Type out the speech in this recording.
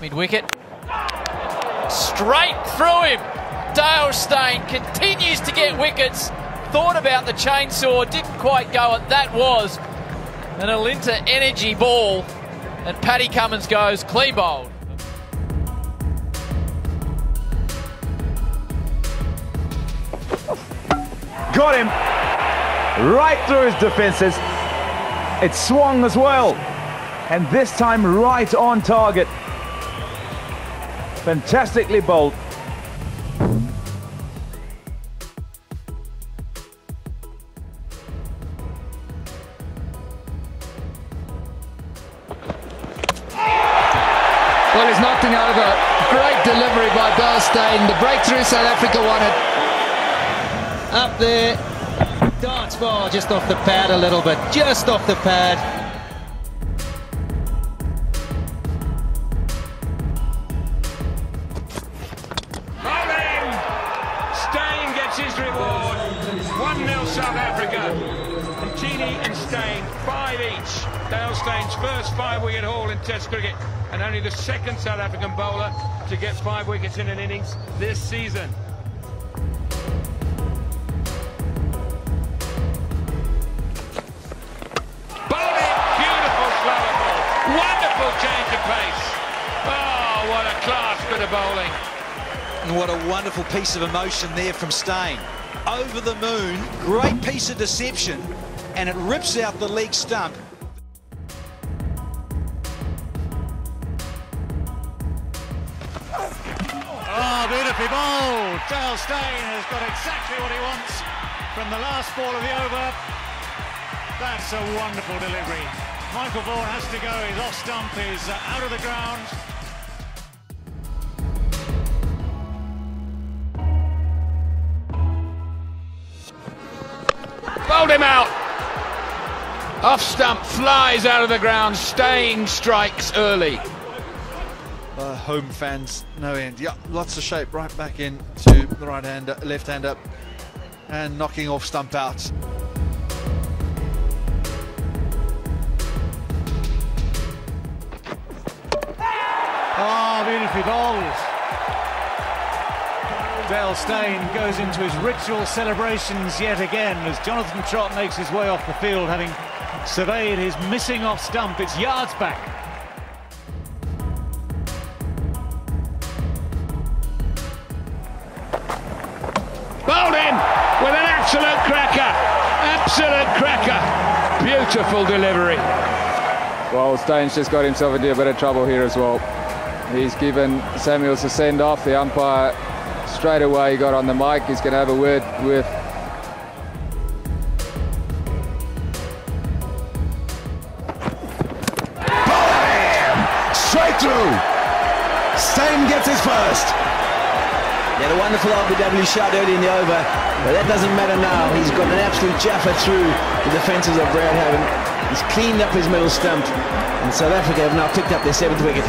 Mid wicket. Straight through him. Dale Steyn continues to get wickets. Thought about the chainsaw, didn't quite go it. That was an Alinta energy ball. And Paddy Cummins goes clean bowled. Got him right through his defences. It swung as well. And this time right on target. Fantastically bowled. Well, knocked him over. Great delivery by Steyn. The breakthrough South Africa wanted. Up there. Dance ball just off the pad a little bit. Just off the pad. Gets his reward. 1-0 South Africa. Ntini and Steyn, five each. Dale Steyn's first five-wicket haul in Test cricket and only the second South African bowler to get five wickets in an innings this season. Bowling, beautiful slower ball. Wonderful change of pace. Oh, what a class bit of bowling. And what a wonderful piece of emotion there from Steyn. Over the moon, great piece of deception, and it rips out the leg stump. Oh, beautifully bowled. Dale Steyn has got exactly what he wants from the last ball of the over. That's a wonderful delivery. Michael Vaughan has to go. His off stump is uh, out of the ground. Bowled him out. Off stump flies out of the ground. Steyn strikes early. Uh, home fans, no end. Yeah, lots of shape right back in to the right hander, left hander, and knocking off stump out. Oh, beautifully bowled. Dale Steyn goes into his ritual celebrations yet again as Jonathan Trott makes his way off the field, having surveyed his missing off stump. It's yards back. Bowled in with an absolute cracker. Absolute cracker. Beautiful delivery. Well, Steyn's just got himself into a bit of trouble here as well. He's given Samuels a send off. The umpire straight away he got on the mic. He's going to have a word with Straight through. Steyn gets his first. Yeah, the wonderful LBW shot early in the over, but that doesn't matter now. He's got an absolute jaffa through the defences of Bradhaven. He's cleaned up his middle stump, and South Africa have now picked up their seventh wicket.